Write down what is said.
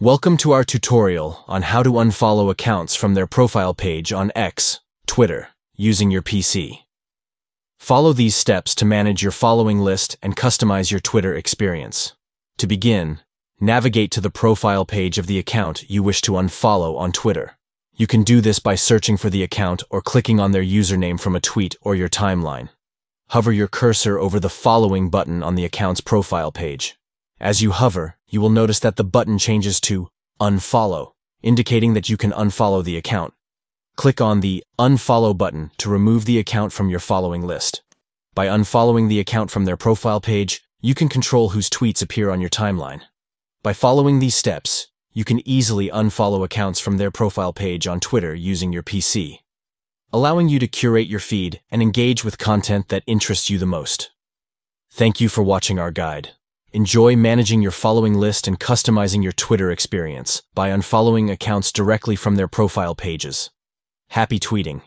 Welcome to our tutorial on how to unfollow accounts from their profile page on X, Twitter, using your PC. Follow these steps to manage your following list and customize your Twitter experience. To begin, navigate to the profile page of the account you wish to unfollow on Twitter. You can do this by searching for the account or clicking on their username from a tweet or your timeline. Hover your cursor over the following button on the account's profile page. As you hover, you will notice that the button changes to Unfollow, indicating that you can unfollow the account. Click on the Unfollow button to remove the account from your following list. By unfollowing the account from their profile page, you can control whose tweets appear on your timeline. By following these steps, you can easily unfollow accounts from their profile page on Twitter using your PC, allowing you to curate your feed and engage with content that interests you the most. Thank you for watching our guide. Enjoy managing your following list and customizing your Twitter experience by unfollowing accounts directly from their profile pages. Happy tweeting!